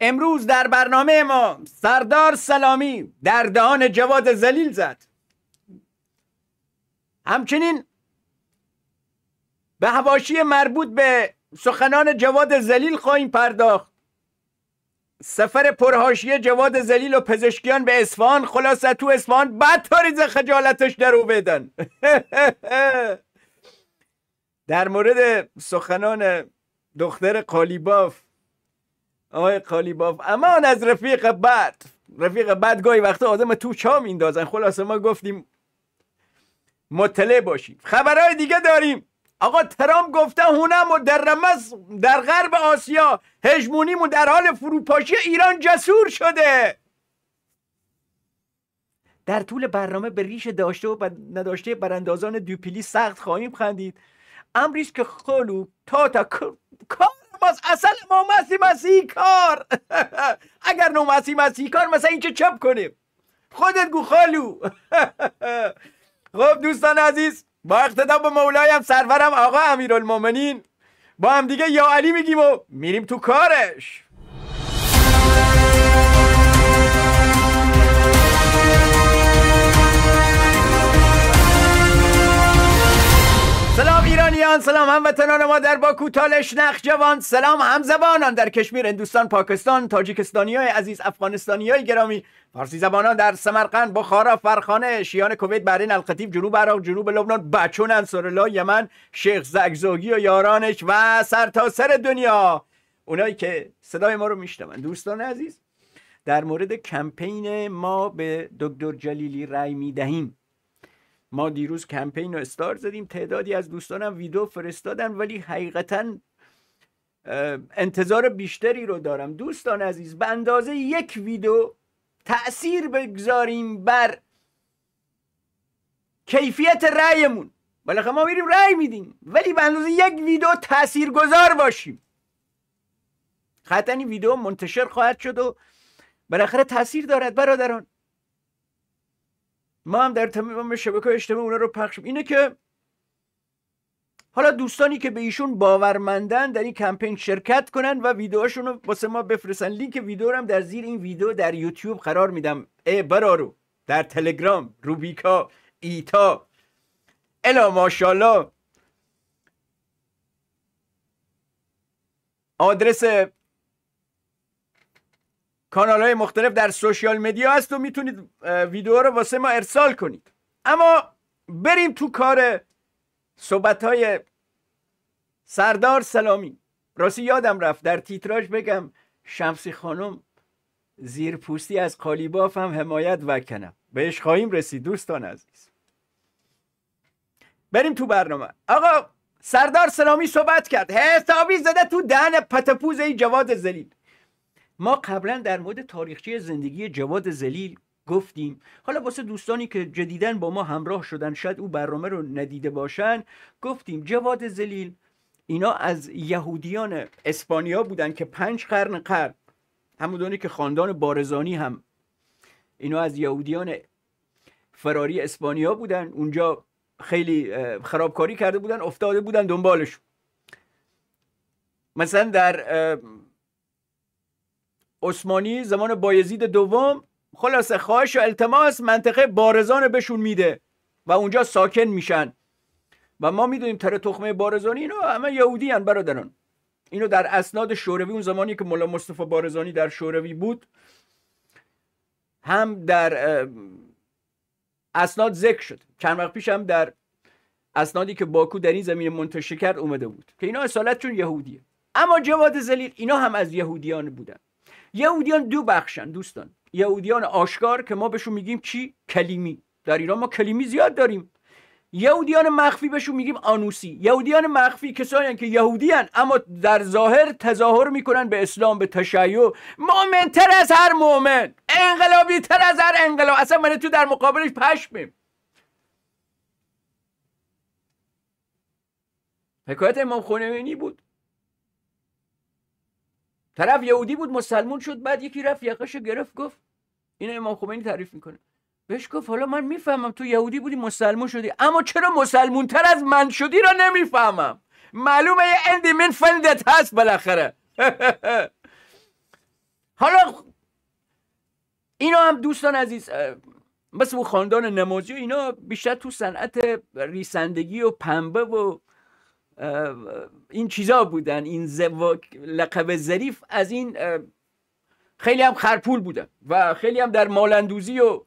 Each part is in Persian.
امروز در برنامه ما سردار سلامی در دهان جواد زلیل زد. همچنین به هواشی مربوط به سخنان جواد زلیل خواهیم پرداخت. سفر پرهاشیه جواد زلیل و پزشکیان به اصفهان خلاصه تو اصفهان بعد تاریز خجالتش در او بدن. در مورد سخنان دختر قالیباف آقای قالیباف امان از رفیق بد. رفیق بد گاهی وقتا آدم تو چا میندازن خلاصه ما گفتیم مطلع باشیم. خبرهای دیگه داریم. آقا ترام گفته هونم در رمز در غرب آسیا هژمونیمون در حال فروپاشی ایران جسور شده. در طول برنامه به ریش داشته و نداشته براندازان دوپیلی سخت خواهیم خندید. امریست که خلو تا تا کار ماست اصل ما مسی مسی کار. اگر نو مسی مسی کار مثلا این چه چپ کنیم. خودت گو خالو. خب دوستان عزیز با اقتدا به مولایم سرورم آقا امیرالمومنین. با هم دیگه یا علی میگیم و میریم تو کارش. ایرانیان سلام هموطنان ما در باکو تالش نخ جوان. سلام همزبانان در کشمیر هندوستان پاکستان تاجیکستانی های عزیز افغانستانی های گرامی. فارسی زبانان در سمرقند بخارا فرخانه شیان کویت بحرین القطیف جنوب عراق جنوب لبنان بچون انصارالله یمن شیخ زگزوگی و یارانش و سرتاسر سر دنیا. اونایی که صدای ما رو میشنون. دوستان عزیز در مورد کمپین ما به دکتر جلیلی رأی می‌دهیم. ما دیروز کمپین رو استارت زدیم تعدادی از دوستانم ویدیو فرستادن ولی حقیقتا انتظار بیشتری رو دارم. دوستان عزیز به اندازه یک ویدیو تأثیر بگذاریم بر کیفیت رأیمون. بالاخره ما میریم رأی میدیم ولی به اندازه یک ویدیو تأثیر گذار باشیم. قطعا این ویدیو منتشر خواهد شد و بالاخره تاثیر دارد برادران. ما هم در تمام شبکه اجتماعی اونا رو پخش اینه که حالا دوستانی که به ایشون باورمندن در این کمپین شرکت کنن و ویدیوهاشون رو واسه ما بفرستن. لینک ویدیو رو هم در زیر این ویدیو در یوتیوب قرار میدم. ای برارو. در تلگرام روبیکا ایتا. الا ماشاءالله. آدرس کانال های مختلف در سوشیال مدیا هست و می‌تونید ویدیو رو واسه ما ارسال کنید. اما بریم تو کار صحبت های سردار سلامی. راستی یادم رفت در تیتراژ بگم شمسی خانم زیر پوستی از قالیباف هم حمایت وکنم. بهش خواهیم رسید دوستان عزیز. بریم تو برنامه. آقا سردار سلامی صحبت کرد. حسابی زده تو دهن پتپوز ای جواد زلیل. ما قبلا در مورد تاریخچه زندگی جواد زلیل گفتیم. حالا واسه دوستانی که جدیدن با ما همراه شدن شاید او برنامه رو ندیده باشن گفتیم جواد زلیل اینا از یهودیان اسپانیا بودن که پنج قرن قبل همونطوری که خاندان بارزانی هم اینا از یهودیان فراری اسپانیا بودن اونجا خیلی خرابکاری کرده بودن افتاده بودن دنبالشون مثلا در عثمانی زمان بایزید دوم خلاصه خواهش و التماس منطقه بارزان بهشون میده و اونجا ساکن میشن. و ما می‌دونیم تره تخمه بارزانی اینو همه یهودی هن برادران. اینو در اسناد شوروی اون زمانی که مولا مصطفی بارزانی در شوروی بود هم در اسناد ذکر شد. چند وقت پیش هم در اسنادی که باکو در این زمین منتشر کرد اومده بود که اینا اصالت چون یهودیه. اما جواد زلیل اینا هم از یهودیان بودن. یهودیان دو بخشن دوستان. یهودیان آشکار که ما بهشون میگیم چی؟ کلیمی. در ایران ما کلیمی زیاد داریم. یهودیان مخفی بهشون میگیم آنوسی. یهودیان مخفی کسایی که یهودیان اما در ظاهر تظاهر می‌کنن به اسلام به تشیع. تر از هر مؤمن. انقلابی تر از هر انقلاب. اصلا من تو در مقابلش پشمیم. حکایت امام خمینی بود. طرف یهودی بود مسلمون شد بعد یکی رفت یقش گرفت گفت این امام خمینی تعریف می‌کنه. بهش گفت حالا من می‌فهمم تو یهودی بودی مسلمون شدی. اما چرا مسلمون تر از من شدی را نمی‌فهمم؟ معلومه یه اندی من فندت هست بالاخره. حالا اینا هم دوستان عزیز مثل خاندان نمازی و اینا بیشتر تو صنعت ریسندگی و پنبه و این چیزا بودن این لقب ظریف از این خیلی هم خرپول بودن و خیلی هم در مالندوزی و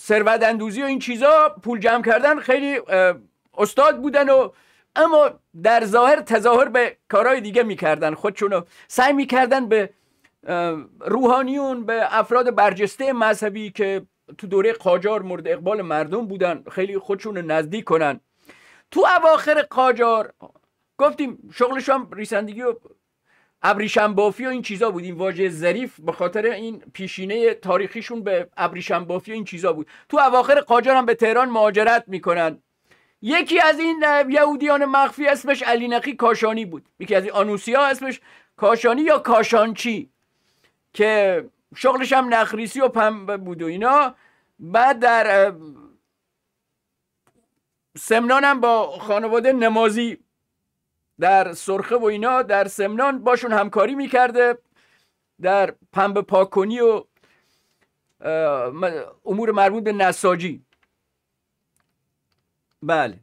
ثروت اندوزی و این چیزا پول جمع کردن خیلی استاد بودن و اما در ظاهر تظاهر به کارهای دیگه می‌کردن. خودشونو سعی می‌کردن به روحانیون به افراد برجسته مذهبی که تو دوره قاجار مورد اقبال مردم بودن. خیلی خودشون نزدیک کنن. تو اواخر قاجار گفتیم شغلش هم ریسندگی و ابریشم بافی و این چیزا بود. این واژه ظریف به خاطر این پیشینه تاریخیشون به ابریشم بافی و این چیزا بود. تو اواخر قاجار هم به تهران مهاجرت می‌کنن. یکی از این یهودیان مخفی اسمش علی نقی کاشانی بود. یکی از این آنوسیا اسمش کاشانی یا کاشانچی که شغلش هم نخریسی و پنبه بود و اینا. بعد در سمنان هم با خانواده نمازی در سرخه و اینا در سمنان باشون همکاری می‌کرده در پنبه پاکنی و امور مربوط به نساجی. بله.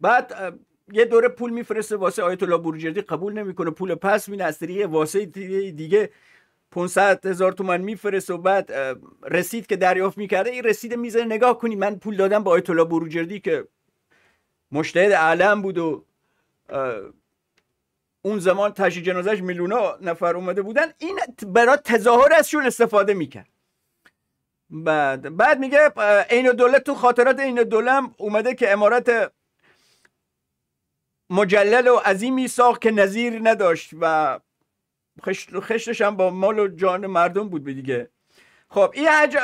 بعد یه دوره پول میفرسته واسه آیت الله بروجردی قبول نمی‌کنه. پول پس می از واسه دیگه 500 هزار تومن میفرسته و بعد رسید که دریافت می‌کرده این رسید میزه نگاه کنی من پول دادم به آیت الله بروجردی که مشتهد اعلم بود و اون زمان تشی جنازش میلیونا نفر اومده بودن. این برای تظاهر ازشون استفاده می‌کرد. بعد بعد میگه این دولت تو خاطرات این دولم اومده که امارت مجلل و عظیمی ساخت که نظیر نداشت و خشتش هم با مال و جان مردم بود به دیگه. خب این حاج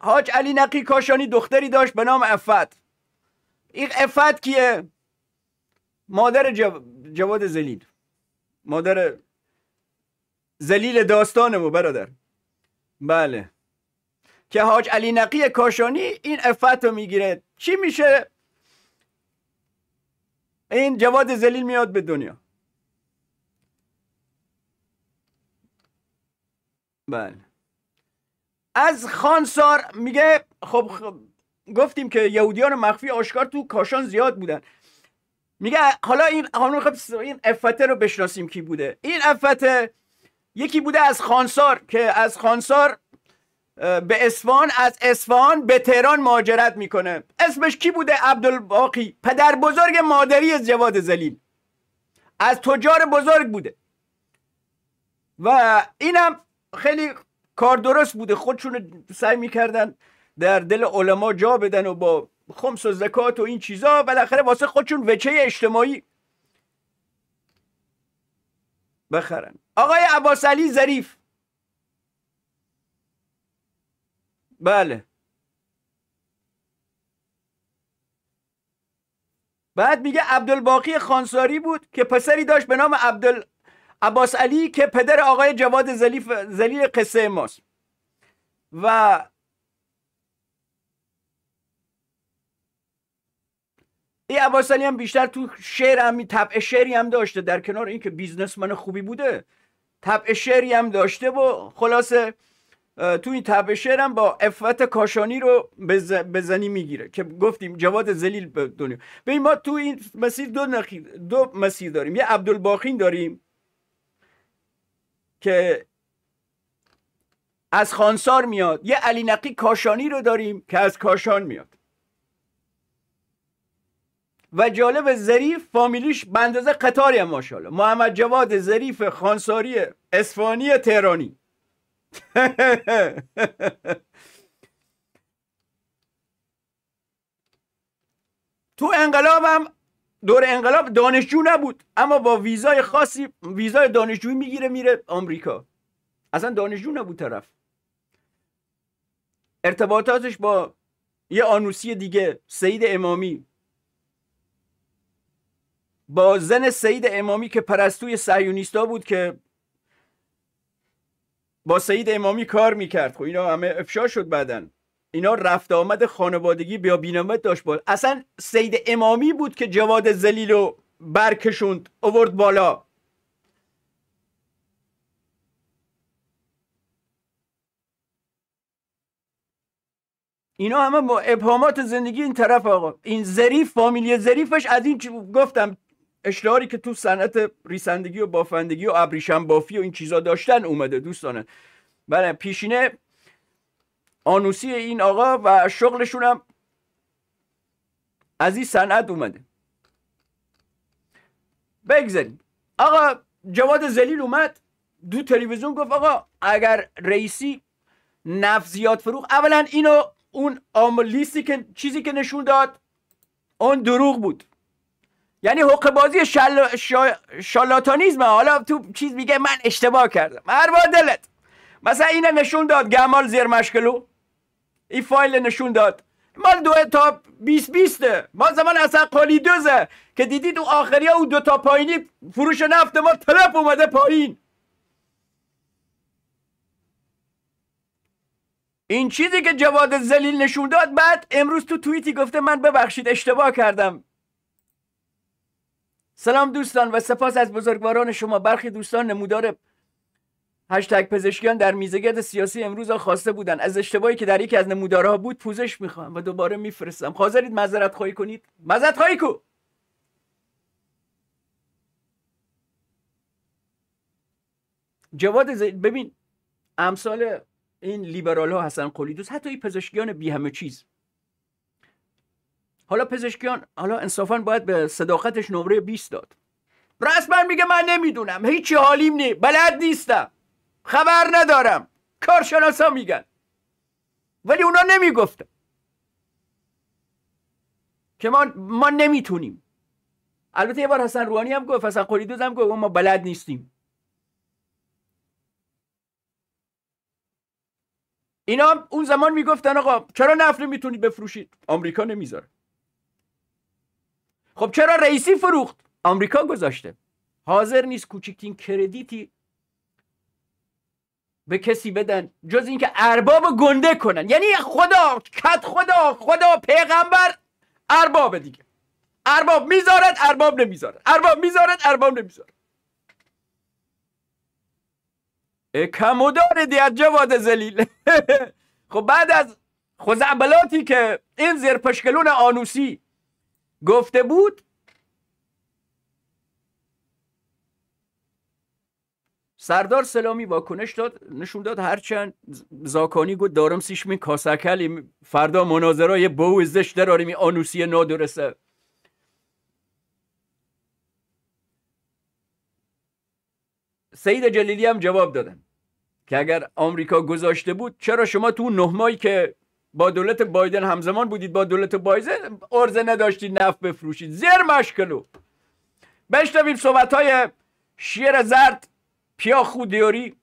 حاج علی نقی کاشانی دختری داشت به نام افت. این افت کیه؟ مادر جواد زلیل. مادر زلیل داستانمو برادر. بله. که حاج علی نقی کاشانی این افت رو می‌گیره. چی میشه؟ این جواد زلیل میاد به دنیا. بله. از خانسار میگه خب, خب گفتیم که یهودیان مخفی آشکار تو کاشان زیاد بودن. میگه حالا این خب این افته رو بشناسیم کی بوده. این افته یکی بوده از خانسار که از خانسار به اسفان از اسفان به تهران مهاجرت می‌کنه. اسمش کی بوده؟ عبدالباقی پدر بزرگ مادری از جواد زلیل. از تجار بزرگ بوده. و اینم خیلی کار درست بوده. خودشون سعی می‌کردن در دل علما جا بدن و با خمس و زکات و این چیزا. بالاخره واسه خودشون وچه اجتماعی بخرن. آقای عباس علی ظریف بله. بعد میگه عبدالباقی خانساری بود که پسری داشت به نام عبدال عباس علی که پدر آقای جواد زلیف زلیل قصه ماست. و این عباس علی هم بیشتر تو شعر هم طبع شعری هم داشته. در کنار اینکه بیزنسمن خوبی بوده طبع شعری هم داشته و خلاصه تو این طبع شعرم با افت کاشانی رو بزنی می‌گیره که گفتیم جواد زلیل به دنیا. به ما تو این مسیر دو, دو مسیر داریم. یه عبدالباقین داریم که از خانسار میاد. یه علی نقی کاشانی رو داریم که از کاشان میاد. و جالب ظریف فامیلیش بندازه قطاری هم ماشاءالله. محمد جواد ظریف خانساری اسفانی تهرانی. تو انقلابم دور انقلاب دانشجو نبود اما با ویزای خاصی ویزای دانشجویی می‌گیره میره آمریکا. اصلا دانشجو نبود طرف. ارتباطاتش با یه آنوسی دیگه سید امامی. با زن سید امامی که پرستوی سیونیستا بود که با سید امامی کار می‌کرد. خب اینا همه افشا شد بعدن اینا رفت آمد خانوادگی بیا بینامت داشت بال اصلا سید امامی بود که جواد زلیل رو برکشوند اوورد بالا. اینا همه با ابهامات زندگی این طرف آقا. این ظریف فامیلی ظریفش از این گفتم اشتهاری که تو صنعت ریسندگی و بافندگی و ابریشم بافی و این چیزا داشتن اومده دوستانه. بله پیشینه آنوسی این آقا و شغلشون هم از این صنعت اومده. بگذاریم. آقا جواد زلیل اومد دو تلویزیون گفت آقا اگر رئیسی نفت زیاد فروخ اولا اینو اون لیستی که چیزی که نشون داد اون دروغ بود. یعنی حق بازی شل... شالاتانیزم حالا تو چیز میگه من اشتباه کردم. هر دلت. مثلا اینه نشون داد گمال زیر مشکلو. این فایل نشون داد. مال دو تا 20 بیسته. ما زمان اصلا قالی دوزه. که دیدید او آخری او دو تا پایینی فروش نفت ما تلپ اومده پایین. این چیزی که جواد زلیل نشون داد بعد امروز تو توییتی گفته من ببخشید اشتباه کردم. سلام دوستان و سپاس از بزرگواران شما. برخی دوستان نمودار هشتگ پزشکیان در میزگرد سیاسی امروز خواسته بودن از اشتباهی که در یکی از نمودارها بود پوزش می‌خوام و دوباره میفرستم. حاضرید معذرت خواهی کنید؟ معذرت خواهی کو! جواد زید ببین امثال این لیبرال ها حسن قلیدوس حتی این پزشکیان بی همه چیز. حالا پزشکیان حالا انصافا باید به صداقتش نمره 20 داد. رسما میگه من نمی‌دونم هیچی حالیم نی بلد نیستم. خبر ندارم. کارشناسا میگن. ولی اونا نمی‌گفتن. که ما, ما نمی‌تونیم. البته یه بار حسن روحانی هم گفت حسن قلیدوز هم گفت ما بلد نیستیم. اینا اون زمان می‌گفتن آقا چرا نفت نمی‌تونید بفروشید آمریکا نمی‌ذاره. خب چرا رئیسی فروخت؟ آمریکا گذاشته. حاضر نیست کوچکترین کردیتی به کسی بدن جز اینکه ارباب گنده کنن. یعنی خدا کت خدا خدا پیغمبر ارباب دیگه. ارباب می‌ذارد ارباب نمی‌ذارد. ارباب می‌ذارد ارباب نمی‌ذارد. کمودار دیت جواد زلیل. خب بعد از خزعبلاتی که این زیرپشکلون آنوسی گفته بود؟ سردار سلامی واکنش داد نشون داد هرچند زاکانی گفت دارم سیش می کاسکل فردا مناظرای بو زش دراریم آنوسی نادرسه. سید جلیلی هم جواب دادن که اگر آمریکا گذاشته بود چرا شما تو نه ماهی که با دولت بایدن همزمان بودید با دولت بایدن ارزه نداشتید نفت بفروشید. زیر مشکلو. بشنویم صحبت های شیر زرد پیا خودیوری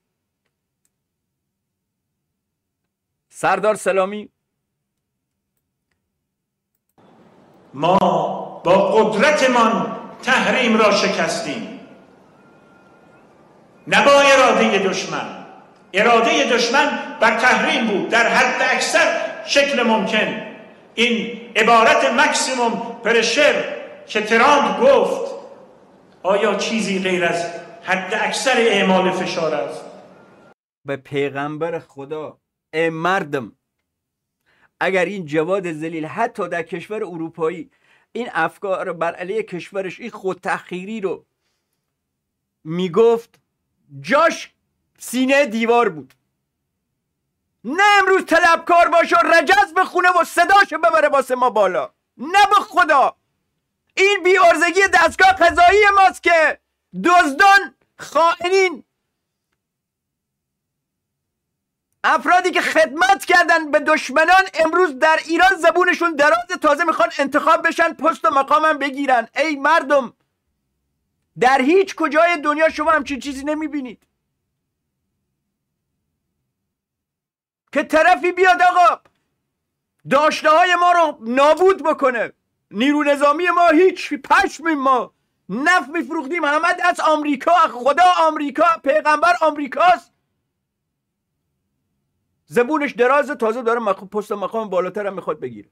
سردار سلامی. ما با قدرتمان تحریم را شکستیم. نه با اراده دشمن. اراده دشمن بر تحریم بود. در حد اکثر شکل ممکن. این عبارت مکسیموم پرشر که تراند گفت آیا چیزی غیر از حد اکثر اعمال فشار است؟ به پیغمبر خدا ای مردم اگر این جواد زلیل حتی در کشور اروپایی این افکار بر علیه کشورش این خود تخیری رو می‌گفت جاش سینه دیوار بود. نه امروز طلبکار باشه و رجز خونه و صداشو ببره واسه ما بالا. نه به خدا. این بیارزگی دستگاه قضایی ماست که دزدان خائنین افرادی که خدمت کردن به دشمنان امروز در ایران زبونشون دراز تازه می‌خوان انتخاب بشن پست و مقامم بگیرن. ای مردم در هیچ کجای دنیا شما همچین چیزی نمی‌بینید. که طرفی بیاد آقا داشته های ما رو نابود بکنه. نیرو نظامی ما هیچ پشم ما نف میفروختیم. همه از آمریکا خدا آمریکا پیغمبر آمریکاست. زبونش دراز تازه داره مق... پست مقام بالاتر هم می‌خواد بگیره.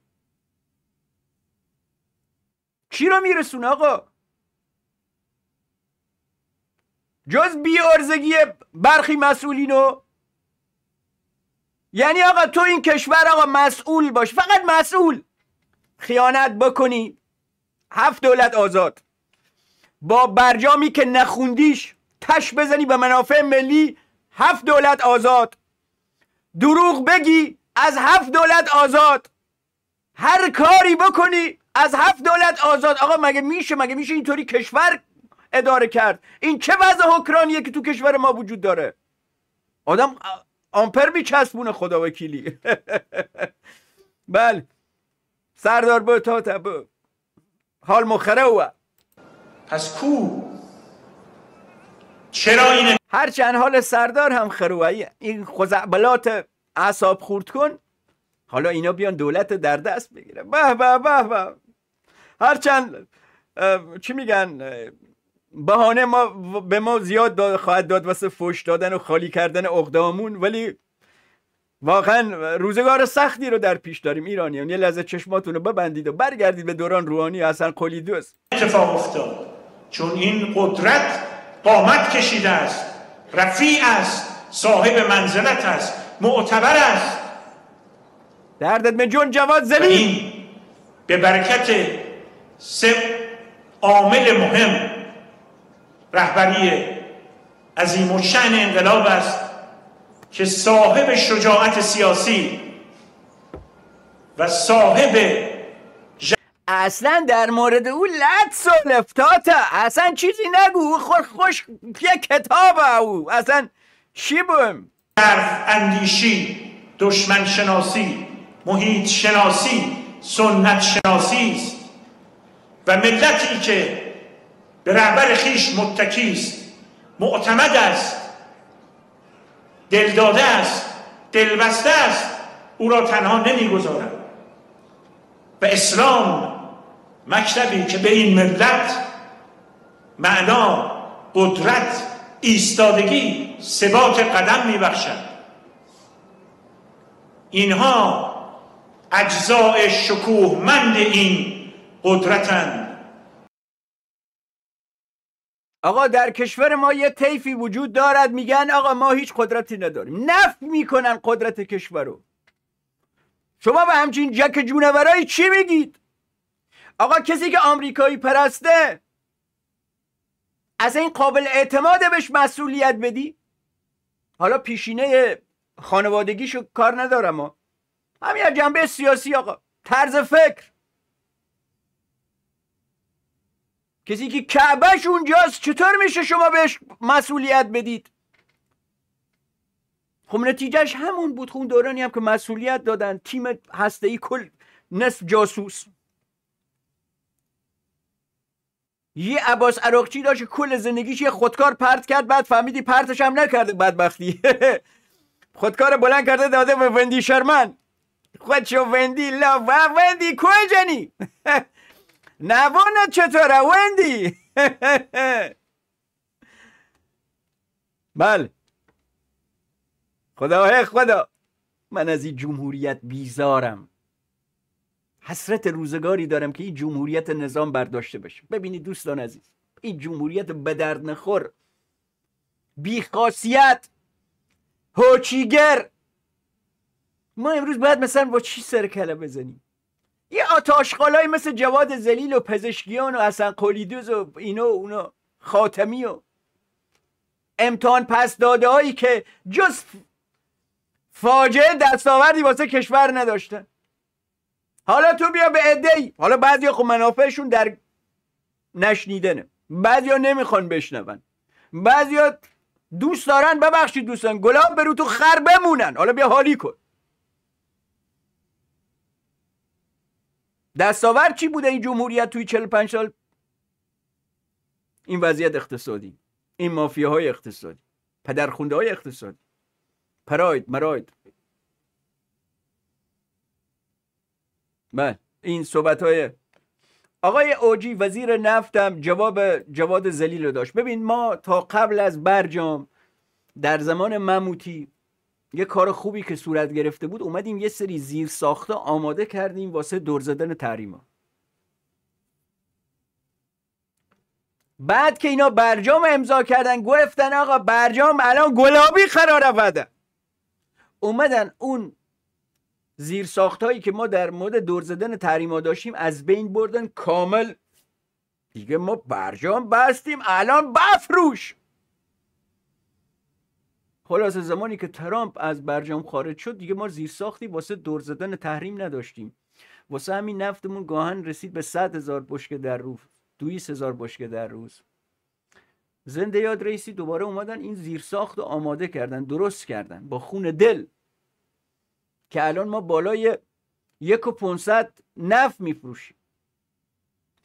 چی رو میرسونه آقا؟ جز بی ارزگی برخی مسئولینو یعنی آقا تو این کشور آقا مسئول باش فقط مسئول. خیانت بکنی. هفت دولت آزاد. با برجامی که نخوندیش تش بزنی به منافع ملی هفت دولت آزاد. دروغ بگی از هفت دولت آزاد. هر کاری بکنی از هفت دولت آزاد. آقا مگه میشه مگه میشه اینطوری کشور اداره کرد؟ این چه وضع حکرانیه که تو کشور ما وجود داره؟ آدم آمپر میچسبونه خدا وکیلی. بله. سردار با تا تبا حال مخره و پس کو؟ چرا این هرچند حال سردار هم خروعی این خزعبلات اعصاب خورد کن. حالا اینا بیان دولت در دست بگیره به به به به. هرچند چی میگن؟ بهانه ما به ما زیاد داد خواهد داد واسه فوش دادن و خالی کردن اقدامون ولی واقعا روزگار سختی رو در پیش داریم ایرانیان. یه لحظه چشماتون رو ببندید و برگردید به دوران روحانی اصلا قلی دوست اتفاق افتاد. چون این قدرت قامت کشیده است رفیع است صاحب منزلت است معتبر است. دردت به جون جواد و این به برکت سه عامل مهم رهبری عظیم و شأن انقلاب است که صاحب شجاعت سیاسی و صاحب اصلا در مورد او لط سلفتاته اصلا چیزی نگو. او خوش, خوش یه کتابه او اصلا چی بوم؟ حرف اندیشی دشمن شناسی محیط شناسی سنت شناسی است. و ملتی که به رهبر خیش متکی است. معتمد است. دلداده است. دلبسته است. او را تنها نمی‌گذارد و اسلام مکتبی که به این ملت معنا قدرت ایستادگی ثبات قدم میبخشد. اینها اجزاء شکوهمند این قدرتند. آقا در کشور ما یه طیفی وجود دارد. میگن آقا ما هیچ قدرتی نداریم. نف می‌کنن قدرت کشور رو. شما به همچین جک جونورایی چی میگید؟ آقا کسی که آمریکایی پرسته از این قابل اعتماده بهش مسئولیت بدی؟ حالا پیشینه خانوادگیشو کار ندارم ها. همین جنبه سیاسی آقا. طرز فکر. کسی که کعبهش اونجاست چطور میشه شما بهش مسئولیت بدید؟ خب نتیجهش همون بود خون دورانی هم که مسئولیت دادن. تیم هسته ای کل نصف جاسوس. یه عباس عراقچی داشت کل زندگیش یه خودکار پرت کرد بعد فهمیدی پرتش هم نکرده بدبختی. خودکار بلند کرده داده به وندی شرمن. خودشو وندی لا و وندی کجانی نوانت چطوره وندی؟ بله. خدا خدا. من از این جمهوریت بیزارم. حسرت روزگاری دارم که این جمهوریت نظام برداشته بشه. ببینید دوستان عزیز این جمهوریت به درد نخور. بیخاصیت. هوچیگر. ما امروز باید مثلا با چی سر کله بزنیم؟ یه آتاشقالایی مثل جواد زلیل و پزشکیان و اصلا قلیدوز و اینو اونو خاتمی و امتحان پس داده هایی که جز فاجعه دستاوردی واسه کشور نداشتن. حالا تو بیا به عده حالا بعضی خب منافعشون در نشنیدنه. بعضیا نمی‌خوان بشنون. بعضیا دوست دارن ببخشید دوستان گلاب برو تو خر بمونن. حالا بیا حالی کن. دستاورد چی بوده این جمهوریت توی 45 سال؟ این وضعیت اقتصادی این مافیاهای اقتصادی پدرخونده های اقتصادی. پراید مراید. بله این صحبت های آقای اوجی وزیر نفتم جواب جواد زلیل رو داشت. ببین ما تا قبل از برجام در زمان مموتی یه کار خوبی که صورت گرفته بود اومدیم یه سری زیر ساخته آماده کردیم واسه دور زدن تحریما. بعد که اینا برجام امضا کردن گفتن آقا برجام الان گلابی قرار رفته اومدن اون زیر هایی که ما در مورد دور زدن تحریما داشتیم از بین بردن کامل. دیگه ما برجام بستیم الان بفروش. خلاص زمانی که ترامپ از برجام خارج شد دیگه ما زیر ساختی واسه دور زدن تحریم نداشتیم. واسه همین نفتمون گاهن رسید به 100 هزار بشکه در روز 200 هزار بشکه در روز. زنده یاد رئیسی دوباره اومدن این زیرساخت رو آماده کردن درست کردن با خون دل. که الان ما بالای یک و پونصد نفت میفروشیم.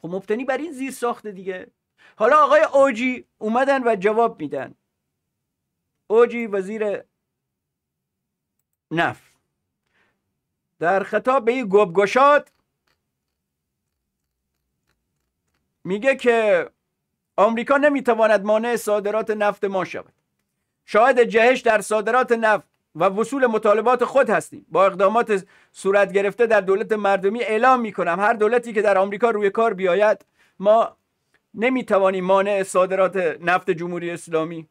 خب مبتنی بر این زیر ساخته دیگه. حالا آقای اوجی اومدن و جواب میدن. اوجی وزیر نفت در خطاب به این گبگشاد میگه که آمریکا نمی‌تواند مانع صادرات نفت ما شود. شاهد جهش در صادرات نفت و وصول مطالبات خود هستیم. با اقدامات صورت گرفته در دولت مردمی اعلام می‌کنم هر دولتی که در آمریکا روی کار بیاید ما نمی‌توانیم مانع صادرات نفت جمهوری اسلامی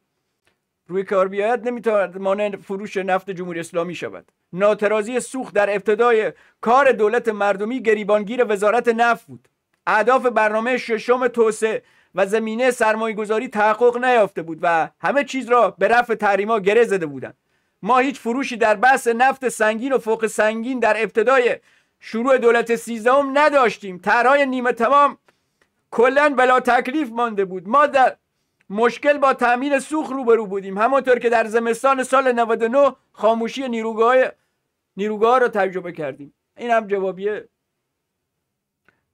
روی کار بیاید نمی‌تواند مانع فروش نفت جمهوری اسلامی شود. ناترازی سوخت در ابتدای کار دولت مردمی گریبانگیر وزارت نفت بود. اهداف برنامه ششم توسعه و زمینه سرمایه گذاری تحقق نیافته بود و همه چیز را به رفع تحریما گره زده بودند. ما هیچ فروشی در بحث نفت سنگین و فوق سنگین در ابتدای شروع دولت سیزدهم نداشتیم. طرحهای نیمه تمام کلا بلا تکلیف مانده بود. ما در مشکل با تامین سوخت روبرو بودیم. همانطور که در زمستان سال 99 خاموشی نیروگاه نیروگاه را تجربه کردیم. این هم جوابیه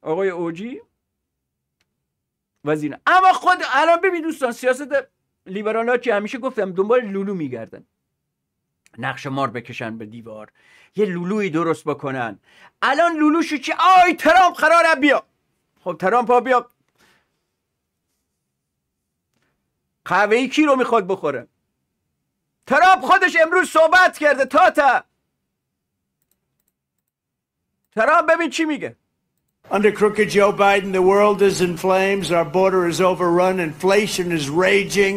آقای اوجی وزیر. اما خود الان ببین دوستان سیاست لیبرال ها که همیشه گفتم دنبال لولو میگردن. نقش مار بکشن به دیوار. یه لولوی درست بکنن. الان لولوشو چی؟ آی ترامپ قراره بیا. خب ترامپ ها بیا. قهوه ای کی رو می‌خواد بخوره؟ ترامپ خودش امروز صحبت کرده تا تا ترامپ ببین چی میگه. Under crooked Joe Biden, the world is in flames, our border is overrun, inflation is raging,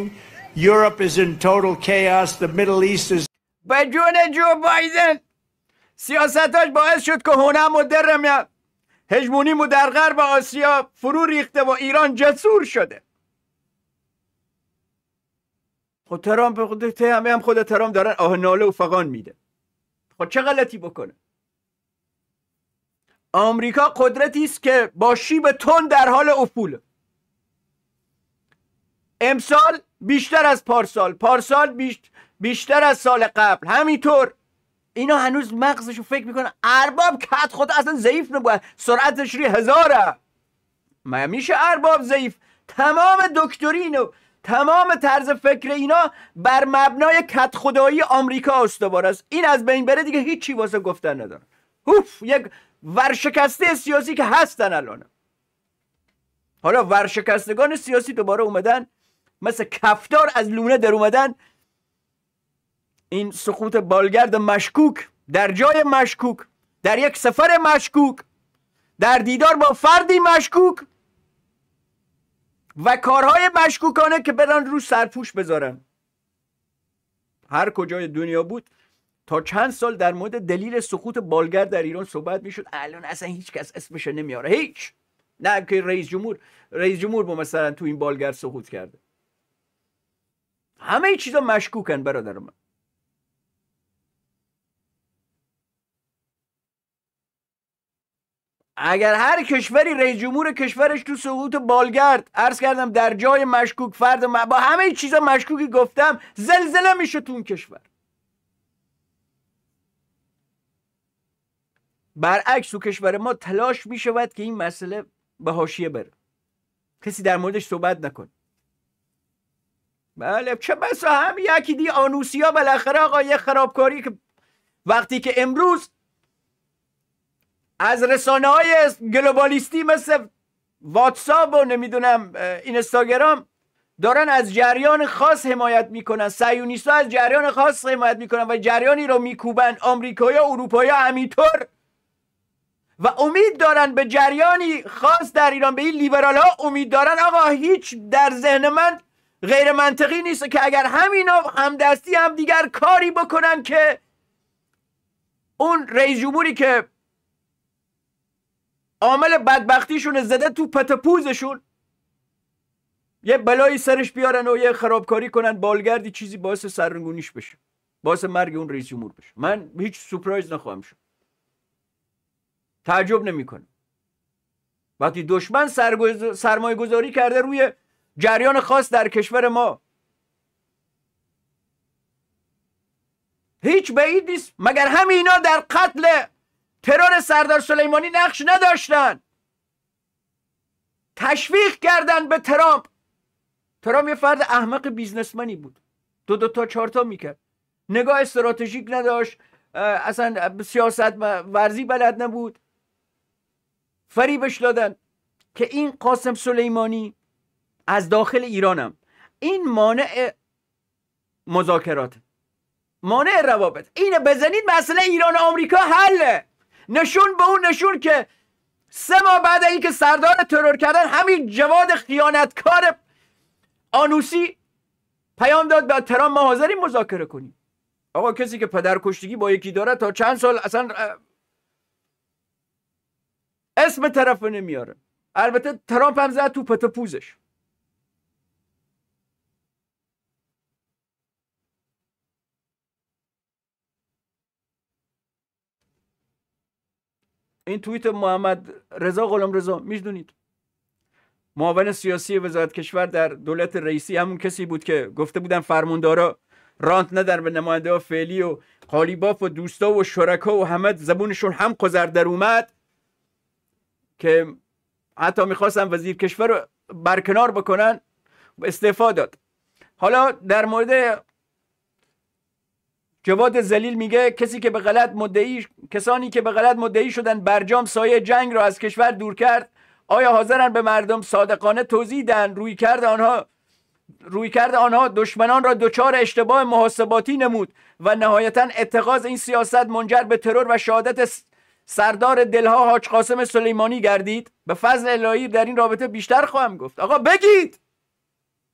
Europe is in total chaos, the Middle East is به جون جو بایدن. سیاستاش باعث شد که هونم و درم هجمونی در غرب آسیا فرو ریخته و ایران جسور شده. خود ترامپ خود همه هم خود ترامپ دارن آه ناله و فقان میده. خود چه غلطی بکنه؟ آمریکا قدرتی است که با شیب تون در حال افول. امسال بیشتر از پارسال پارسال بیشتر از سال قبل. همینطور. اینا هنوز مغزشو فکر می‌کنن. ارباب کت خود اصلا ضعیف نبود. سرعتش ری هزاره. میشه ارباب ضعیف. تمام دکترین و تمام طرز فکر اینا بر مبنای کت خدایی آمریکا استوار است این از بین بره دیگه هیچی واسه گفتن نداره اوف یک ورشکسته سیاسی که هستن الان. حالا ورشکستگان سیاسی دوباره اومدن مثل کفتار از لونه در اومدن. این سقوط بالگرد مشکوک در جای مشکوک در یک سفر مشکوک در دیدار با فردی مشکوک. و کارهای مشکوکانه که برن رو سرپوش بذارن. هر کجای دنیا بود تا چند سال در مورد دلیل سقوط بالگر در ایران صحبت می‌شد الان اصلا هیچ کس اسمش نمیاره. هیچ! نه که رئیس جمهور رئیس جمهور با مثلا تو این بالگر سقوط کرده. همه چیزا مشکوکن برادر من. اگر هر کشوری رئیس جمهور کشورش تو سقوط بالگرد عرض کردم در جای مشکوک فرد با همه چیزا مشکوکی گفتم زلزله میشه تو اون کشور. برعکس تو کشور ما تلاش می شود که این مسئله به حاشیه بره. کسی در موردش صحبت نکن. بله چه بسا هم یکی دی آنوسیا بالاخره آقا یه خرابکاری که وقتی که امروز از رسانه های گلوبالیستی مثل واتساپ و نمی‌دونم اینستاگرام دارن از جریان خاص حمایت می‌کنن. سیونیست از جریان خاص حمایت می‌کنن و جریانی رو میکوبن. آمریکایی اروپایی همینطور. و امید دارن به جریانی خاص در ایران به این لیبرال ها امید دارن. آقا هیچ در ذهن من غیر منطقی نیست که اگر همینا همدستی هم دیگر کاری بکنن که اون رئیس جمهوری که عامل بدبختیشون زده تو پت پوزشون. یه بلایی سرش بیارن و یه خرابکاری کنن بالگردی چیزی باعث سرنگونیش بشه. باعث مرگ اون رئیس جمهور بشه. من هیچ سپرایز نخواهم شد. تعجب نمی‌کنه وقتی دشمن سرمایه گذاری کرده روی جریان خاص در کشور ما. هیچ بعید نیست. مگر همینا در قتل ترور سردار سلیمانی نقش نداشتن. تشویق کردن به ترامپ. ترامپ یه فرد احمق بیزنسمنی بود. دو دو تا چهار تا می‌کرد. نگاه استراتژیک نداشت. اصلا سیاست ورزی بلد نبود. فریبش دادن که این قاسم سلیمانی از داخل ایرانم. این مانع مذاکرات مانع روابط. اینه بزنید مسئله ایران و آمریکا حله. نشون به اون نشون که سه ماه بعد اینکه سردار ترور کردن همین جواد خیانتکار آنوسی پیام داد به ترام ما حاضریم مذاکره کنیم. آقا کسی که پدر کشتگی با یکی داره تا چند سال اصلا اسم طرف نمیاره. البته ترامپ هم زد تو پت پوزش. این توییت محمد رضا غلام رضا می‌دونید. معاون سیاسی وزارت کشور در دولت رئیسی همون کسی بود که گفته بودن فرماندارا رانت ندن به نماینده ها فعلی و قالیباف و دوستا و شرکا و همه زبونشون هم قذر در اومد که حتی می‌خواستن وزیر کشور رو برکنار بکنن استعفا داد. حالا در مورد جواد زلیل میگه کسی که به غلط مدعی کسانی که به غلط مدعی شدن برجام سایه جنگ را از کشور دور کرد. آیا حاضرن به مردم صادقانه توضیح دن روی کرد آنها روی کرد آنها دشمنان را دچار اشتباه محاسباتی نمود و نهایتا اتخاذ این سیاست منجر به ترور و شهادت سردار دلها حاج قاسم سلیمانی گردید. به فضل الهی در این رابطه بیشتر خواهم گفت. آقا بگید!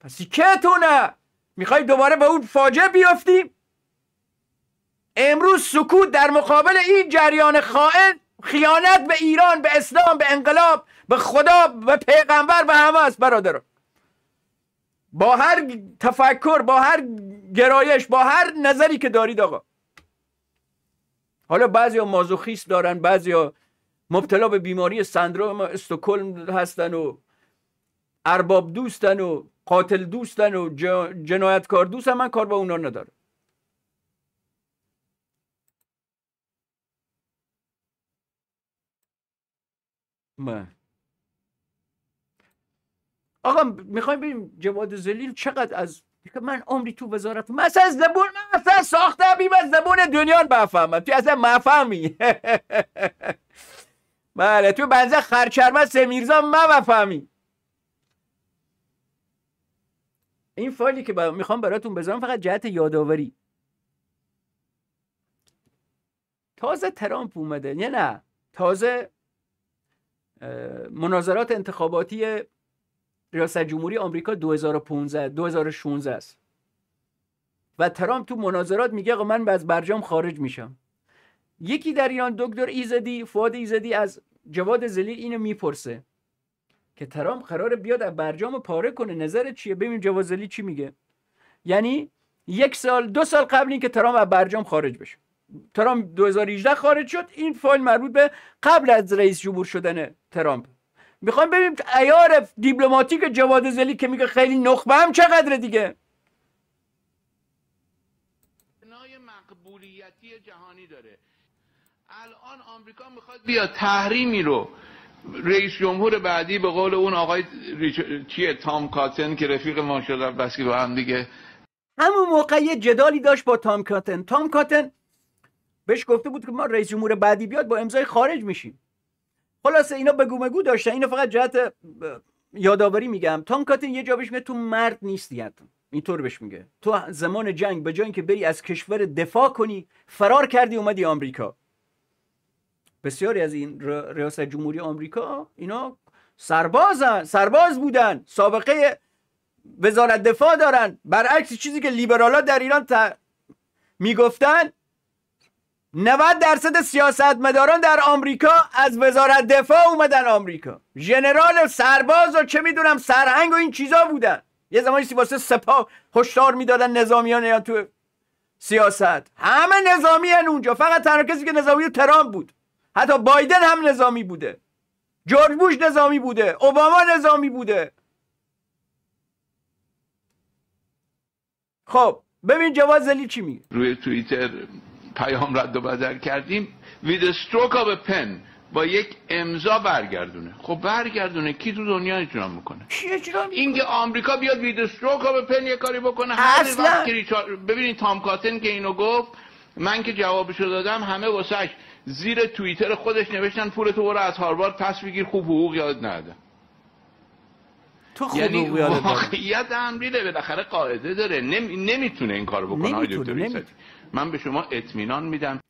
پس کهتونه می‌خوای دوباره به اون فاجعه بیافتیم؟ امروز سکوت در مقابل این جریان خائن خیانت به ایران به اسلام به انقلاب به خدا به پیغمبر به همه است برادر با هر تفکر با هر گرایش با هر نظری که دارید آقا. حالا بعضی ها مازوخیست دارن بعضی ها مبتلا به بیماری سندروم استکهلم هستن و ارباب دوستن و قاتل دوستن و جنایتکار دوستن من کار با اونا ندارم. من آقا می‌خوایم ببینیم جواد زلیل چقدر از من عمری تو وزارت مثلا زبون من اصلا ساخته بیم از زبون دنیا بفهمم تو اصلا مفهمی. بله تو بنزه خرچرمه سمیرزا ما بفهمی این فایلی که می‌خوام براتون بذارم فقط جهت یادآوری. تازه ترامپ اومده. نه نه. تازه مناظرات انتخاباتی ریاست جمهوری آمریکا 2015 2016 است. و ترامپ تو مناظرات میگه آقا من از برجام خارج میشم. یکی در ایران دکتر ایزدی فواد ایزدی از جواد ذلیل اینو می‌پرسه که ترامپ قرار بیاد از برجام پاره کنه. نظر چیه؟ ببین جواد ذلیل چی میگه. یعنی یک سال دو سال قبل اینکه ترامپ از برجام خارج بشه. ترامپ 2018 خارج شد این فایل مربوط به قبل از رئیس جمهور شدن ترامپ. می‌خوام ببینیم عیار دیپلماتیک جواد ذلیل که میگه خیلی نخبه هم چقدر دیگه. مقبولیتی جهانی داره. الان آمریکا می‌خواد بیا تحریمی رو رئیس جمهور بعدی به قول اون آقای ریچ... چیه تام کاتن که رفیق ما شده بسکی با هم دیگه. همون موقع یه جدالی داشت با تام کاتن. تام کاتن بهش گفته بود که ما رئیس جمهور بعدی بیاد با امضای خارج میشیم. خلاصه اینا بگو داشتن. اینا فقط جهت یادآوری میگم. تام کاتن یه جا بهش میگه تو مرد نیستی. حتی اینطور بهش میگه. تو زمان جنگ به جای اینکه بری از کشور دفاع کنی فرار کردی اومدی آمریکا. بسیاری از این ریاست جمهوری آمریکا اینا سربازن سرباز بودن. سابقه وزارت دفاع دارن. برعکس چیزی که لیبرالا در ایران ت... می‌گفتن 90 درصد سیاستمداران در آمریکا از وزارت دفاع اومدن آمریکا. ژنرال سرباز و چه می‌دونم سرهنگ و این چیزا بودن. یه زمانی واسه سپاه هشدار می‌دادن نظامیان یا تو سیاست. همه نظامی اونجا. فقط تنها کسی که نظامی ترامپ بود. حتی بایدن هم نظامی بوده. جورج بوش نظامی بوده. اوباما نظامی بوده. خب ببین جواز زلی چی میگه؟ روی توییتر پیام رد و بدل کردیم with a stroke of a pen با یک امضا برگردونه. خب برگردونه کی تو دنیا اجرا می‌کنه؟ کی اجرا اینکه آمریکا بیاد وید استروک به پن یه کاری بکنه. اصلا. هر وقت ببینید تام کاتن که اینو گفت من که جوابشو دادم همه واسش زیر توییتر خودش نوشتن پول تو برو از هاروارد پس بگیر خوب حقوق یاد نده. تو خوب یعنی. واقعیت امریه بالاخره قاعده داره. نمی... نمی‌تونه این کارو بکنه نمی‌تونه،. من به شما اطمینان میدم.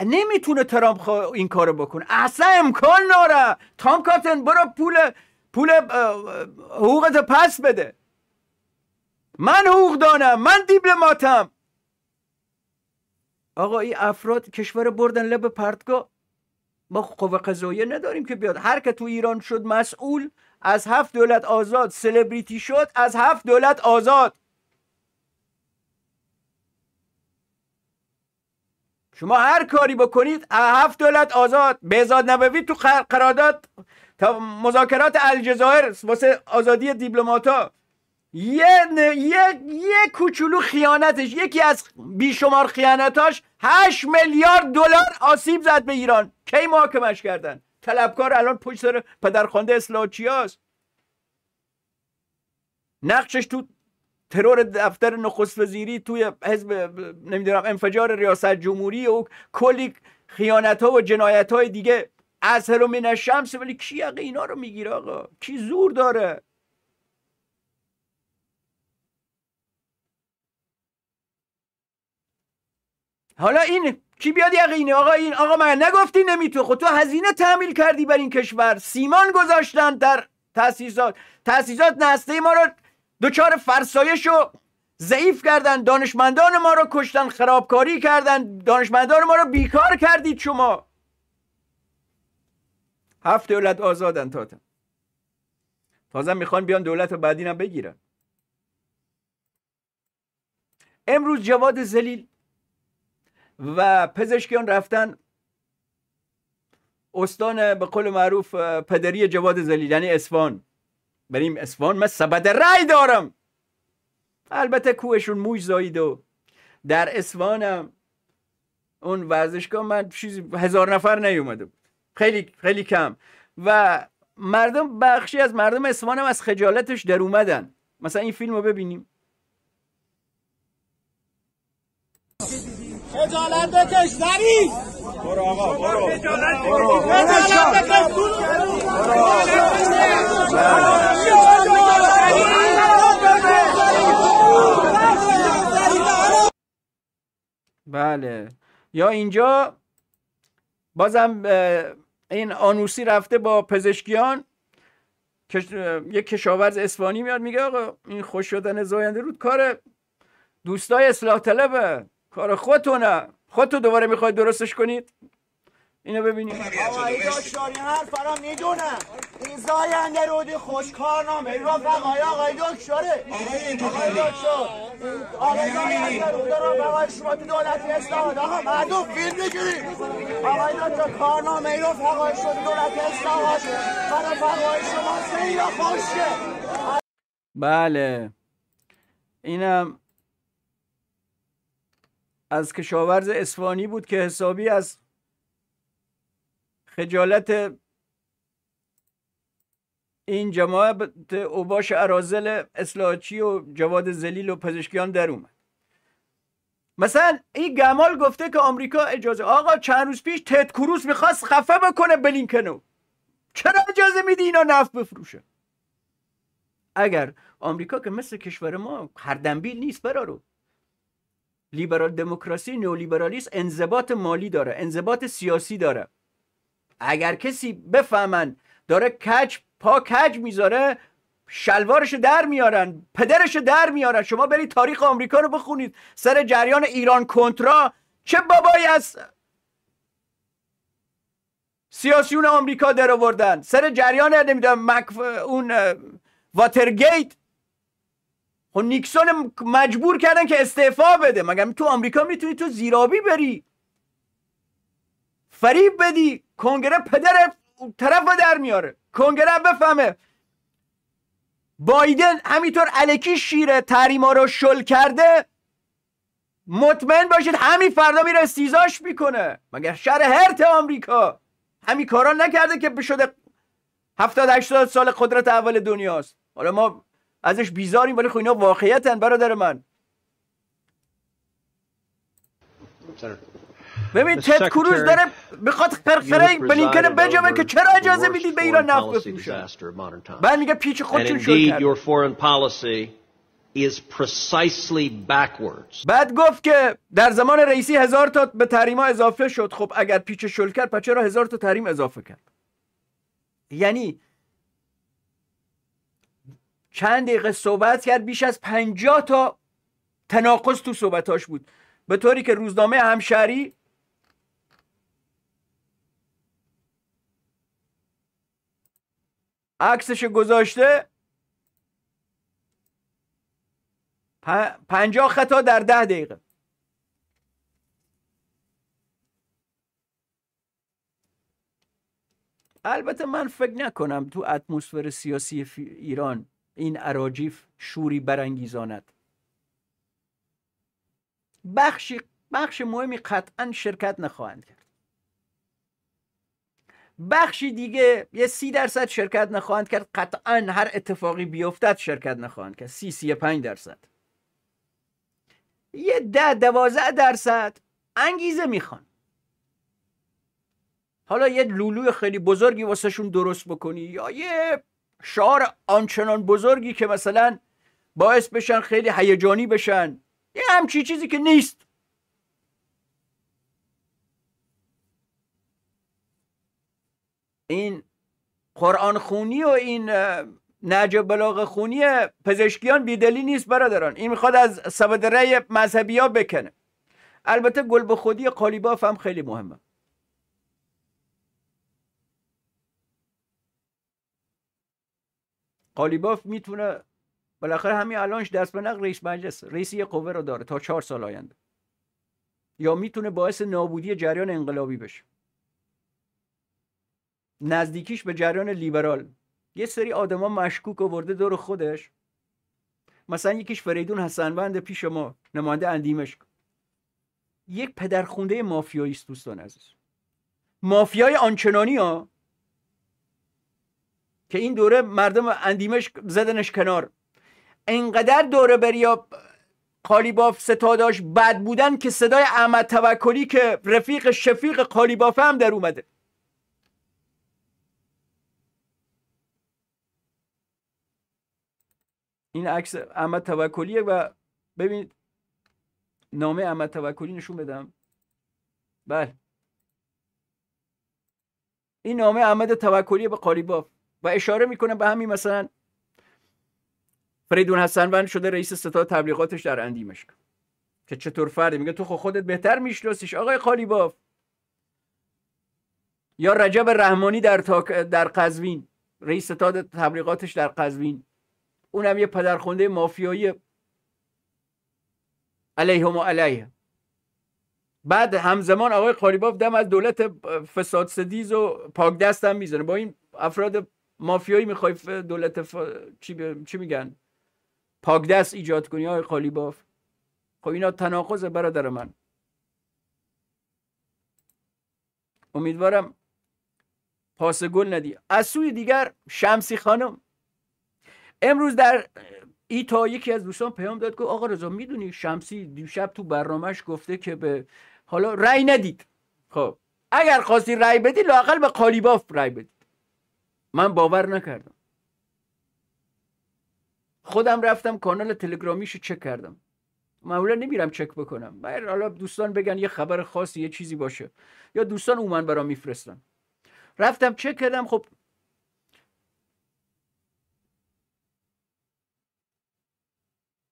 نمی‌تونه ترامپ خوا- این کارو بکنه. اصلا امکان ناره. تام کاتن برو پول پول حقوقت پس بده. من حقوق دانم. من دیپلماتم. آقا این افراد کشور بردن لب پرتگاه. ما قوه قضاییه نداریم که بیاد. هر که تو ایران شد مسئول از هفت دولت آزاد سلبریتی شد از هفت دولت آزاد. شما هر کاری بکنید هفت دولت آزاد. بهزاد نبوی تو قر- قرارداد تا مذاکرات الجزایر واسه آزادی دیپلماتا. یه یه یه کوچولو خیانتش یکی از بیشمار خیانتاش 8 میلیارد دلار آسیب زد به ایران. کی محاکمش کردن؟ طلبکار الان پشت سر پدرخوانده اصلاحچی هست نقشش تو ترور دفتر نخست وزیری توی حزب نمی‌دونم انفجار ریاست جمهوری و کلی خیانت ها و جنایت های دیگه. از هلو من الشمس ولی کی یقه اینا رو می‌گیره آقا؟ کی زور داره؟ حالا این کی بیاد یقه اینه آقا این آقا من نگفتی نمیتو خود تو هزینه تحمیل کردی بر این کشور. سیمان گذاشتن در تاسیسات تاسیسات نسته ما رو دچار فرسایش و ضعیف کردن. دانشمندان ما رو کشتن خرابکاری کردن. دانشمندان ما رو بیکار کردید شما. هفت دولت آزادن تازه تازه می‌خوان بیان دولت بعدی هم بگیرن. امروز جواد زلیل و پزشکیان رفتن. استان به قول معروف پدری جواد زلیل یعنی اسفان. بریم اسفان من سبد رای دارم. البته کوهشون موج زایید و در اسفانم اون ورزشگاه من چیزی هزار نفر نیومده بود. خیلی خیلی کم. و مردم بخشی از مردم اسفان هم از خجالتش در اومدن. مثلا این فیلم رو ببینیم. خجالت بکش زری برو آقا برو. خجالت بکش بله. یا اینجا بازم این آنوسی رفته با پزشکیان کش... یک کشاورز اسفانی میاد میگه آقا این خوش شدن زاینده رود کار دوستای اصلاح طلبه. کار خودتونه. خودتو دوباره می‌خواید درستش کنید اینو ببینید آقایی دکتر این حرف فرام می‌دونم این زاینده رودی خوش کارنامه رفقای آقای دکتره آقای دکتر آقای زاینده رودی رفقای شما تو دولتی اصلاحات آقا مردم فیلم بگیریم آقای دکتر کارنامه رفقای شما تو دولتی اصلاحات و رفقای شما خیلی خوشه بله. اینم از کشاورز اسفانی بود که حسابی از خجالت این جماعت اوباش ارازل اصلاحچی و جواد زلیل و پزشکیان در اومد. مثلا این گمال گفته که آمریکا اجازه آقا چند روز پیش تد کروس می‌خواست خفه بکنه بلینکنو چرا اجازه میدی اینا نفت بفروشه اگر آمریکا که مثل کشور ما هر دنبیل نیست برارو لیبرال دموکراسی نئولیبرالیسم انضباط مالی داره انضباط سیاسی داره. اگر کسی بفهمن داره کج پا کج می‌ذاره شلوارش در میارن پدرش در میارن شما برید تاریخ آمریکا رو بخونید سر جریان ایران کنترا چه بابایی از سیاسیون آمریکا در آوردن؟ سر جریان نمی‌دونم مکف... اون واترگیت؟ خب نیکسون مجبور کردن که استعفا بده. مگر تو آمریکا می‌تونی تو زیرابی بری؟ فریب بدی. کنگره پدر طرف در میاره. کنگره بفهمه. بایدن همینطور علکی شیر تحریما رو شل کرده. مطمئن باشید همین فردا میره استیزاش می‌کنه. مگر شهر هرت آمریکا. همین کارا نکرده که بشده 70 80 سال قدرت اول دنیاست. حالا ما ازش بیزاریم ولی خب اینا واقعیتن برادر من. ببین تد کروز داره بخواد قرقره بلینکن بجامه که چرا اجازه می‌دید به ایران نفت بفروشن بعد میگه پیچ خودشون شد is precisely backwards. بعد گفت که در زمان رئیسی هزار تا به تحریما اضافه شد. خب اگر پیچ شل کرد پس چرا هزار تا تحریم اضافه کرد؟ یعنی چند دقیقه صحبت کرد بیش از پنجاه تا تناقض تو صحبتاش بود. به طوری که روزنامه همشهری عکسش گذاشته پنجاه خطا در ده دقیقه. البته من فکر نکنم تو اتمسفر سیاسی ایران این عراجیف شوری برانگیزاند. بخشی بخش مهمی قطعا شرکت نخواهند کرد. بخشی دیگه یه سی درصد شرکت نخواهند کرد. قطعا هر اتفاقی بیفتد شرکت نخواهند کرد. سی سی پنج درصد. یه ده دوازده درصد انگیزه می‌خوان. حالا یه لولوی خیلی بزرگی واسهشون درست بکنی یا یه شعار آنچنان بزرگی که مثلا باعث بشن خیلی هیجانی بشن یه همچی چیزی که نیست. این قرآن خونی و این نجا بلاغ خونی پزشکیان بیدلی نیست برادران. این می‌خواد از سبدره مذهبی ها بکنه. البته گل به خودی قالیباف هم خیلی مهمه. قالیباف می‌تونه بالاخره همین الانش دست به نقل رئیس مجلس رئیس یه قوه رو داره تا چهار سال آینده. یا می‌تونه باعث نابودی جریان انقلابی بشه. نزدیکیش به جریان لیبرال. یه سری آدما مشکوک آورده دور خودش. مثلا یکیش فریدون حسنوند پیش ما نماینده اندیمش یک پدرخونده مافیایی است دوستان عزیز. مافیای آنچنانی ها که این دوره مردم اندیمش زدنش کنار. انقدر دوره بریا قالیباف ستاداش بد بودن که صدای احمد توکلی که رفیق شفیق قالیباف هم در اومده. این عکس احمد توکلیه و ببینید نامه احمد توکلی نشون بدم. بله. این نامه احمد توکلی به قالیباف. و اشاره می‌کنه به همین مثلا فریدون حسنوند شده رئیس ستاد تبلیغاتش در اندیمشک که چطور فردی میگه تو خودت بهتر میشناسیش آقای قالیباف یا رجب رحمانی در در قزوین رئیس ستاد تبلیغاتش در قزوین. اونم یه پدرخونده مافیایی. علیه و علیه. بعد همزمان آقای قالیباف دم از دولت فساد سدیز و پاک دست هم می‌زنه. با این افراد مافیایی می‌خوای دولت ف... چی, چی میگن؟ پاک دست ایجاد کنی آقای قالیباف خب اینا تناقض برادر من. امیدوارم پاس گل ندی. از سوی دیگر شمسی خانم. امروز در ایتا یکی از دوستان پیام داد که آقا رضا می‌دونی شمسی دیشب تو برنامهش گفته که به حالا رأی ندید. خب. اگر خواستی رأی بدی لاقل به قالیباف رأی بدید من باور نکردم. خودم رفتم کانال تلگرامیشو چک کردم. معمولا نمیرم چک بکنم. باید حالا دوستان بگن یه خبر خاصی یه چیزی باشه. یا دوستان اومن برام میفرستن. رفتم چک کردم خب.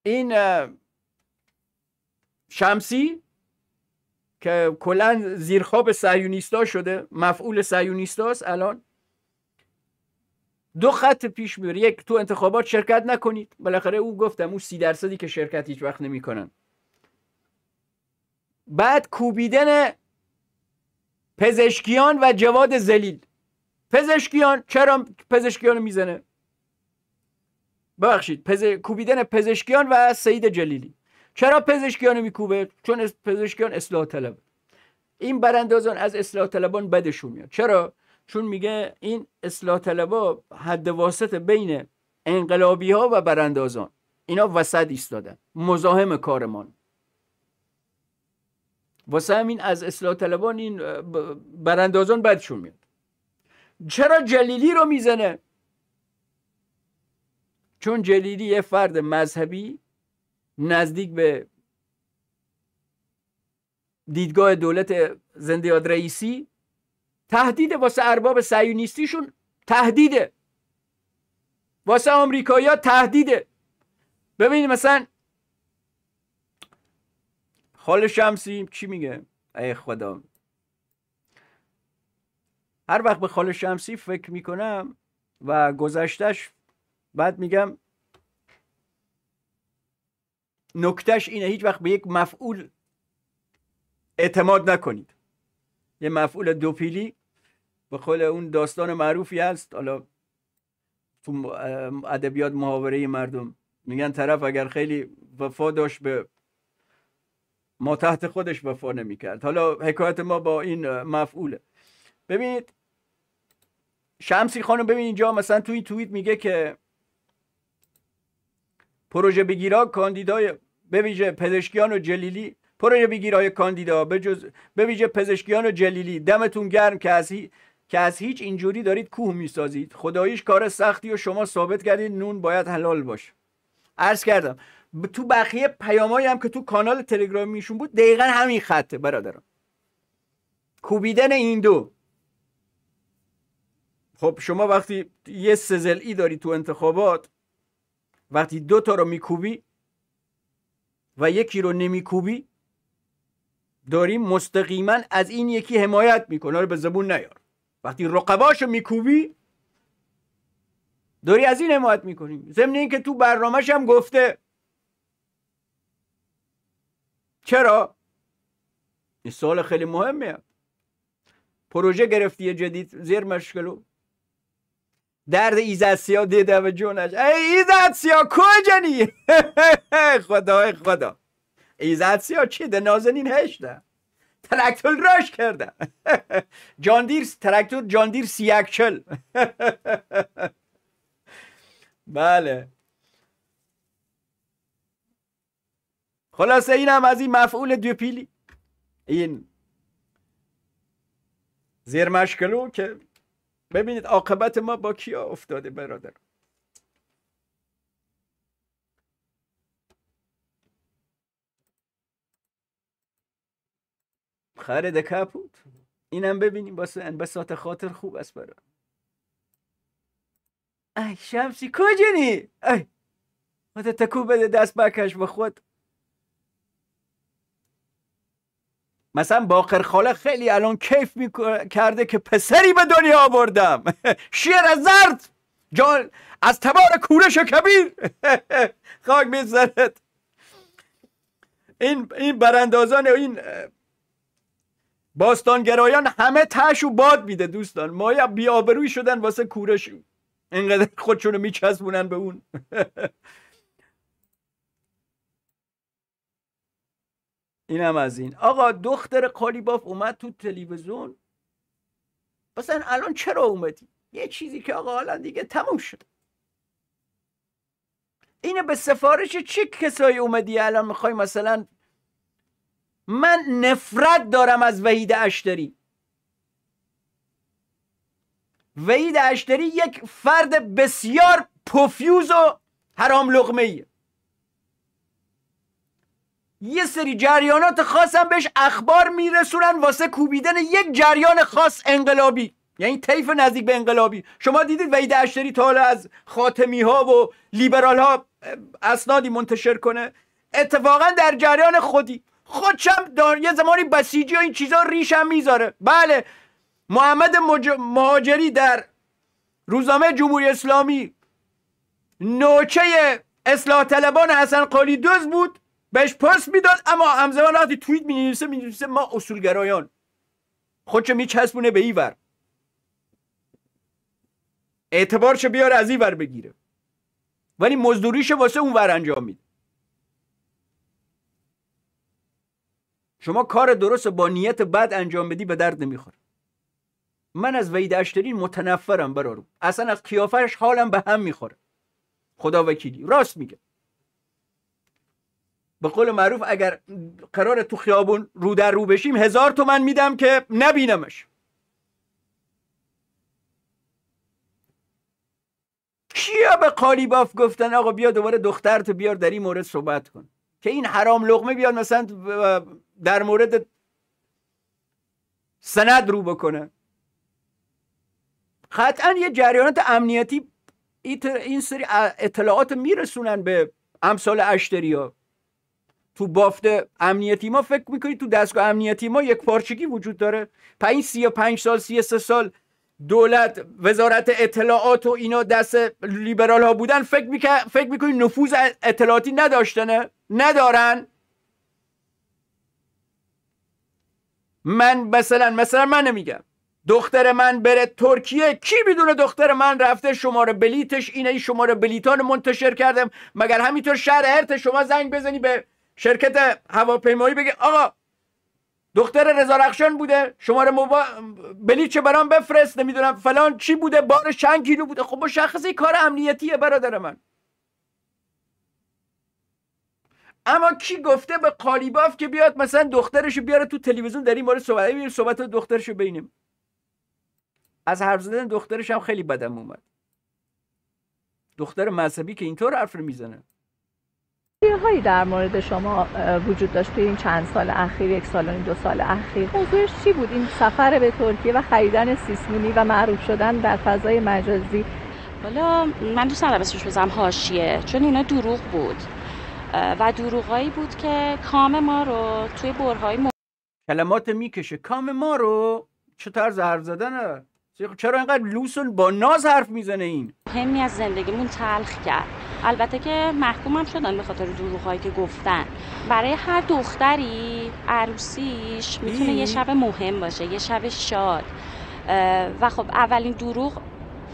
این شمسی که کلا زیرخواب سیونیستا شده مفعول سیونیستاست الان دو خط پیش می‌بره یک تو انتخابات شرکت نکنید. بالاخره او گفتم اون سی درصدی که شرکت هیچ وقت نمی‌کنن. بعد کوبیدن پزشکیان و جواد زلیل پزشکیان چرا پزشکیان می‌زنه؟ ببخشید پز... کوبیدن پزشکیان و سید جلیلی. چرا پزشکیان میکوبه؟ چون پزشکیان اصلاح طلب. این براندازان از اصلاح طلبان بدشون میاد. چرا؟ چون میگه این اصلاح طلبا حد واسط بین انقلابی ها و براندازان. اینا وسط ایستادن. مزاحم کارمان. واسه همین از اصلاح طلبان این براندازان بدشون میاد. چرا جلیلی رو می‌زنه؟ چون جلیلی یه فرد مذهبی نزدیک به دیدگاه دولت زندیاد رئیسی تهدید واسه ارباب سیونیستیشون تهدیده. واسه آمریکایی ها تهدیده. ببینید مثلا خال شمسی چی میگه؟ ای خدا. هر وقت به خال شمسی فکر می‌کنم و گذشتش بعد میگم نکتش اینه هیچ وقت به یک مفعول اعتماد نکنید. یه مفعول دوپیلی به قول اون داستان معروفی هست. حالا تو ادبیات محاوره مردم. میگن طرف اگر خیلی وفا داشت به ما تحت خودش وفا نمی‌کرد. حالا حکایت ما با این مفعوله. ببینید شمسی خانم ببین اینجا مثلا توی این توییت میگه که پروژه بگیرا کاندیدای بویژه پزشکیان و جلیلی. پروژه بگیرای کاندیدا بجز بویژه پزشکیان و جلیلی. دمتون گرم که از که از هیچ اینجوری دارید کوه می‌سازید. خداییش کار سختی و شما ثابت کردید نون باید حلال باشه. عرض کردم تو بقیه پیامایی هم که تو کانال تلگرامیشون بود دقیقا همین خطه برادران. کوبیدن این دو. خب شما وقتی یه سزل ای داری تو انتخابات وقتی دو تا رو میکوبی و یکی رو نمیکوبی داری مستقیما از این یکی حمایت می‌کنه رو به زبون نیار. وقتی رقباشو میکوبی داری از این حمایت می‌کنی. ضمن اینکه تو برنامهش هم گفته چرا؟ این سوال خیلی مهمه. پروژه گرفتی جدید زیر مشکلو درد ایزد سیا دیده و جونش. ای ایزد سیا کجانی خدا خدا. ایزد سیا چی ده؟ نازنین هشته ترکتور راش کرده جاندیر ترکتور جاندیر سیک چل بله. خلاصه این هم از این مفعول دو پیلی این زیر مشکلو که ببینید عاقبت ما با کیا افتاده برادر. خرد کپوت اینم ببینیم. واسه انبساط خاطر خوب است برا ای شمسی کجنی ای خود تکو بده دست بکش به خود. مثلا باقر خاله خیلی الان کیف کرده که پسری به دنیا آوردم. شیر زرد. جان از تبار کورش کبیر. خاک می‌زند. این این براندازان این باستانگرایان همه تش و باد میده دوستان. ما یا بیابروی شدن واسه کورش. اینقدر خودشونو میچسبونن به اون. اینم از این. آقا دختر قالیباف اومد تو تلویزیون. مثلا الان چرا اومدی؟ یه چیزی که آقا حالا دیگه تموم شد اینه به سفارش چه کسایی اومدی الان می‌خوای مثلا من نفرت دارم از وحید اشتری. وحید اشتری یک فرد بسیار پفیوز و حرام لغمه ایه یه سری جریانات خاص هم بهش اخبار میرسونن واسه کوبیدن یک جریان خاص انقلابی. یعنی طیف نزدیک به انقلابی. شما دیدید وحید اشتری تا از خاتمی ها و لیبرال ها اسنادی منتشر کنه؟ اتفاقا در جریان خودی. خودشم دار یه زمانی بسیجی و این چیزا ریشم می‌ذاره. بله. محمد مج... مهاجری در روزنامه جمهوری اسلامی نوچه اصلاح طلبان حسن قالی دوز بود. بهش پست می‌داد اما همزمان وقتی توییت می نویسه می نویسه ما اصولگرایان. خودشو میچسبونه به این ور. اعتبارشو بیاره از این ور بگیره. ولی مزدوریشو واسه اون ور انجام میده. شما کار درست با نیت بد انجام بدی به درد نمی‌خوره. من از وید اشترین متنفرم برارو. اصلا از قیافش حالم به هم می‌خوره. خدا وکیلی. راست میگه. به قول معروف اگر قرار تو خیابون رو در رو بشیم هزار تومن میدم که نبینمش. کیا به قالیباف گفتن؟ آقا بیا دوباره دخترت بیار در این مورد صحبت کن. که این حرام لغمه بیاد مثلا در مورد سند رو بکنه. قطعا یه جریانات امنیتی این سری اطلاعات میرسونن به امثال اشتری ها. تو بافت امنیتی ما فکر می‌کنید تو دستگاه امنیتی ما یک پارچگی وجود داره؟ پا این سی و پنج سال سی سه سال دولت وزارت اطلاعات و اینا دست لیبرال ها بودن فکر میکن فکر می‌کنید نفوذ اطلاعاتی نداشتنه؟ ندارن؟ من مثلا مثلا من نمیگم. دختر من بره ترکیه. کی می‌دونه دختر من رفته شماره بلیتش؟ اینه ای شماره بلیتان منتشر کردم. مگر همینطور شهر هرت شما زنگ بزنی به شرکت هواپیمایی بگه آقا دختر رضا رخشان بوده. شماره موبا... بلیت برام بفرست؟ نمی‌دونم. فلان چی بوده؟ بار چند کیلو بوده. خب مشخصه کار امنیتیه برادر من. اما کی گفته به قالیباف که بیاد مثلا دخترشو بیاره تو تلویزیون در این مورد صحبت صحبت دخترشو بینیم از حرف زدن دخترش هم خیلی بدم اومد. دختر مذهبی که اینطور حرف رو می‌زنه. هایی در مورد شما وجود داشت توی این چند سال اخیر یک سال و دو سال اخیر. موضوعش چی بود؟ این سفر به ترکیه و خریدن سیسمونی و معروف شدن در فضای مجازی. حالا من دوست ندارم اسمش بزنم حاشیه چون اینا دروغ بود. و دروغایی بود که کام ما رو توی برهای م... کلمات می‌کشه. کام ما رو چه طرز حرف زدنه؟ چرا اینقدر لوسون با ناز حرف می‌زنه این؟ همین از زندگیمون تلخ کرد. البته که محکومم شدن به خاطر دروغهایی که گفتن. برای هر دختری عروسیش می‌تونه یه شب مهم باشه یه شب شاد. و خب اولین دروغ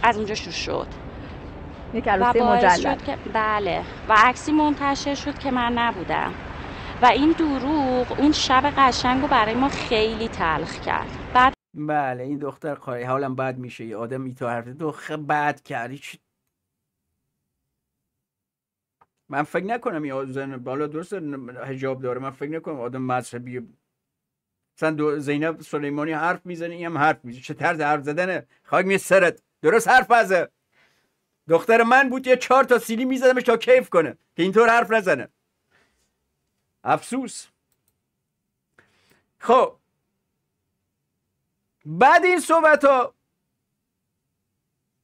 از اونجا شروع شد. یک عروسی مجلل. که بله. و عکسی منتشر شد که من نبودم. و این دروغ اون شب قشنگ رو برای ما خیلی تلخ کرد. بعد بله این دختر قای حالم بد میشه. یه آدم تو حرف دو بد کردی. من فکر نکنم یه زن بالا درست حجاب داره. من فکر نکنم آدم مذهبی مثلا زینب سلیمانی حرف می‌زنه این هم حرف می‌زنه. چه طرز حرف زدنه؟ خاک می سرت. درست حرف ازه دختر من بود یه چهار تا سیلی میزدمش تا کیف کنه که اینطور حرف نزنه. افسوس. خب. بعد این صحبت ها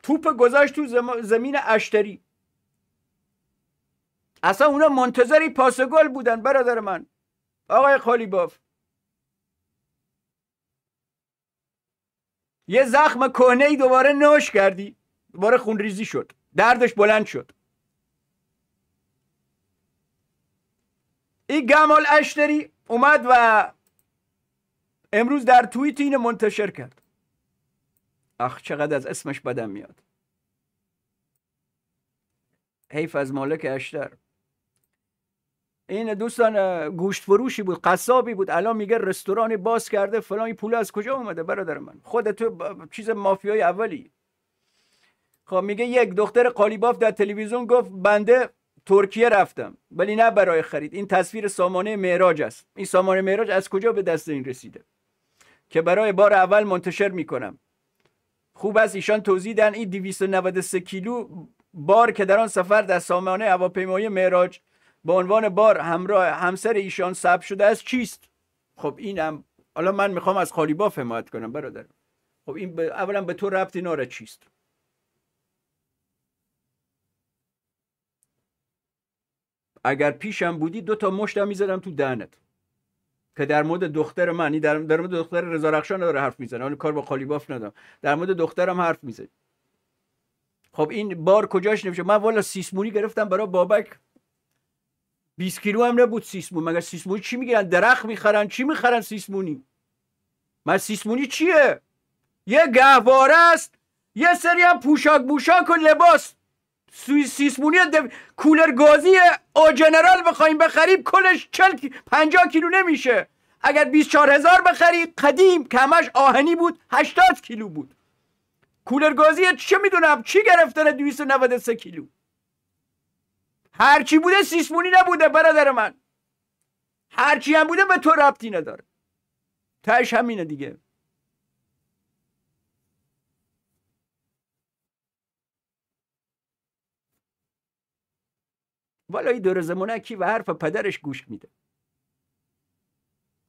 توپ گذاشت تو زمین اشتری. اصلا اونا منتظری پاس گل بودن برادر من. آقای خالیباف. یه زخم کهنه ای دوباره نوش کردی. دوباره خونریزی شد. دردش بلند شد. این گمال اشتری اومد و امروز در توییت اینو منتشر کرد. اخ چقدر از اسمش بدم میاد. حیف از مالک اشتر. این دوستان گوشت فروشی بود قصابی بود. الان میگه رستورانی باز کرده فلان پول از کجا اومده برادر من؟ خود تو چیز مافیای اولی. خب میگه یک دختر قالیباف در تلویزیون گفت بنده ترکیه رفتم. ولی نه برای خرید. این تصویر سامانه معراج است. این سامانه معراج از کجا به دست این رسیده؟ که برای بار اول منتشر می‌کنم. خوب است ایشان توضیح دن این 293 کیلو بار که در آن سفر در سامانه هواپیمایی معراج به عنوان بار همراه همسر ایشان ثبت شده است چیست؟ خب اینم. حالا من می‌خوام از خالیباف حمایت کنم برادر. خب این ب... اولا به تو ربطی ناره چیست؟ اگر پیشم بودی دو تا مشتم می‌زدم تو دهنت. که در مورد دختر من این در, در مورد دختر رضا رخشان داره حرف می‌زنه. حالا کار با خالیباف ندارم. در مورد دخترم حرف می‌زنه. خب این بار کجاش نمیشه؟ من والا سیسمونی گرفتم برای بابک. 20 کیلو هم نبود سیسمون. مگر سیسمونی چی می‌گیرن درخت می‌خرن. چی می‌خرن سیسمونی؟ من سیسمونی چیه؟ یه گهواره است. یه سری هم پوشاک بوشاک و لباس. سوی سیسمونی دف... کولر گازی او جنرال بخوایم بخریم کلش 40 50 کیلو نمیشه. اگر 24 هزار بخری قدیم که همش آهنی بود 80 کیلو بود. کولر گازی چه می‌دونم؟ چی گرفتن 293 کیلو؟ هرچی بوده سیسمونی نبوده برادر من. هرچی هم بوده به تو ربطی نداره. تش همینه دیگه. والا این دور و حرف پدرش گوش میده.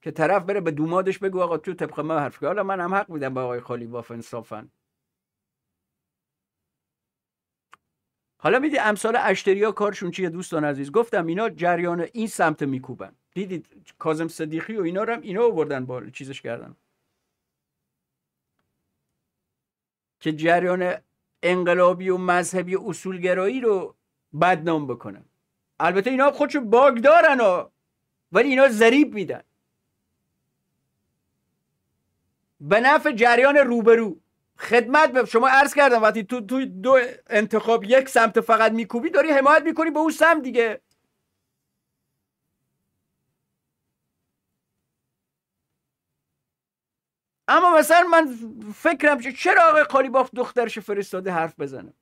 که طرف بره به دومادش بگو آقا تو طبق من حرف که حالا من هم حق میدم به آقای خالی باف انصافا. حالا میدی امثال اشتریا کارشون چیه دوستان عزیز؟ گفتم اینا جریان این سمت میکوبن. دیدید کازم صدیقی و اینا رو هم اینا آوردن با چیزش کردن. که جریان انقلابی و مذهبی و اصولگرایی رو بدنام بکنن. البته اینا خودشو باگ دارن و ولی اینا ذریب میدن. به نفع جریان روبرو. خدمت به شما عرض کردم وقتی تو توی دو انتخاب یک سمت فقط میکوبی داری حمایت می‌کنی به اون سمت دیگه. اما مثلا من فکرم چرا آقای قالیباف دخترش فرستاده حرف بزنه؟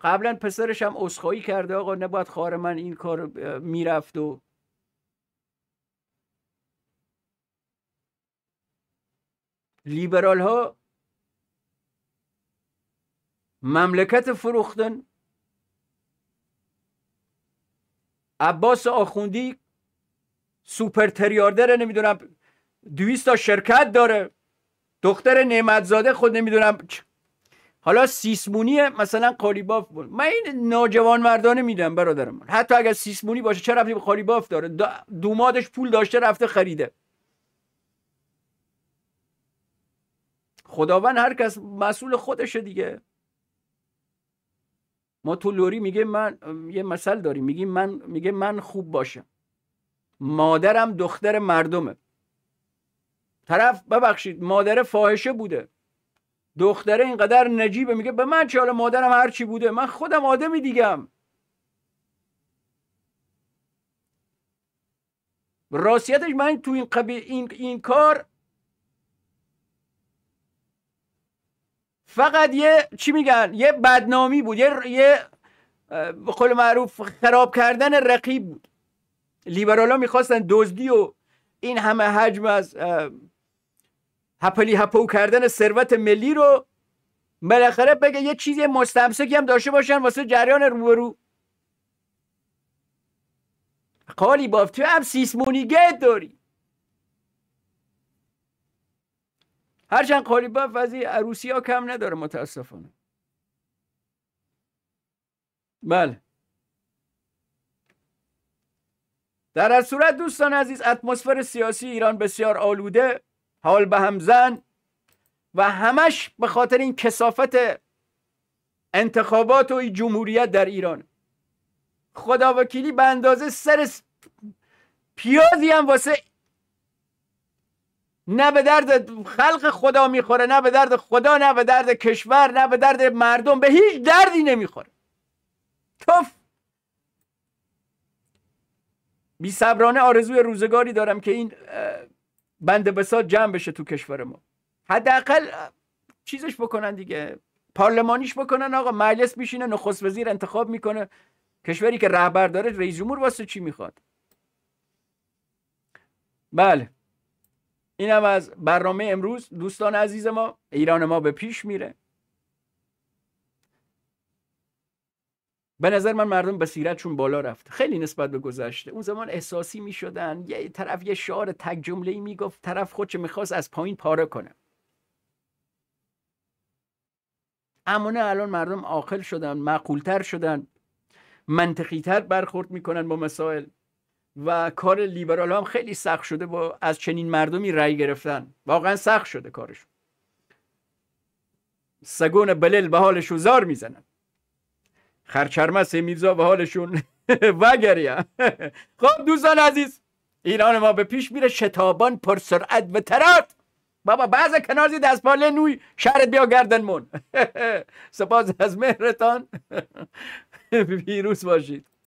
قبلا پسرش هم اسخایی کرده آقا نباید خواهر من این کار می‌رفت و لیبرال ها مملکت فروختن. عباس آخوندی سوپر تریاردر نمی‌دونم دویست تا شرکت داره. دختر نعمتزاده خود نمی‌دونم حالا سیسمونی مثلا قالیباف بود. من این ناجوان مردانه میدم برادر من حتی اگر سیسمونی باشه چه رفتی به قالیباف داره؟ دومادش پول داشته رفته خریده. خداوند هر کس مسئول خودشه دیگه. ما تو لوری میگه من یه مثل داریم. میگه من میگه من خوب باشم. مادرم دختر مردمه. طرف ببخشید مادر فاحشه بوده. دختره اینقدر نجیبه میگه به من چه؟ حالا مادرم هر چی بوده. من خودم آدمی دیگم. راستیتش من تو این قبی این, این کار فقط یه چی میگن؟ یه بدنامی بود. یه یه به قول معروف خراب کردن رقیب بود. لیبرالا می‌خواستن دزدی و این همه حجم از هپلی هپو کردن ثروت ملی رو بالاخره بگه یه چیزی مستمسکی هم داشته باشن واسه جریان روبرو. قالی باف تو هم سیسمونیگه داری. هرچند قالی باف از عروسی ها کم نداره متاسفانه. بله. در صورت دوستان عزیز اتمسفر سیاسی ایران بسیار آلوده. حال به هم زن و همش به خاطر این کسافت انتخابات و جمهوریت در ایران. خدا وکیلی به اندازه سر پیازی هم واسه نه به درد خلق خدا می‌خوره نه به درد خدا نه به درد کشور نه به درد مردم به هیچ دردی نمی‌خوره. توف. بی صبرانه آرزوی روزگاری دارم که این بند بساط جمع بشه تو کشور ما. حداقل چیزش بکنن دیگه. پارلمانیش بکنن آقا مجلس میشینه نخست وزیر انتخاب می‌کنه. کشوری که رهبر داره رئیس جمهور واسه چی می‌خواد؟ بله. اینم از برنامه امروز. دوستان عزیز ما ایران ما به پیش میره. به نظر من مردم بصیرتشون بالا رفت خیلی نسبت به گذشته. اون زمان احساسی می‌شدن. یه طرف یه شعار تک جمله ای می‌گفت طرف خودش می‌خواست از پایین پاره کنه. اما نه الان مردم عاقل شدن معقولتر شدن منطقیتر برخورد می‌کنن با مسائل و کار لیبرال هم خیلی سخت شده با از چنین مردمی رأی گرفتن. واقعا سخت شده کارشون. سگون بلل به حالشون زار می‌زنن. خرچرمس میرزا به حالشون. وگریا. خب دوستان عزیز ایران ما به پیش میره شتابان پر سرعت و ترات. بابا بعض کنازی دست پاله نوی شهرت بیا گردن من سپاس از مهرتان. پیروز باشید.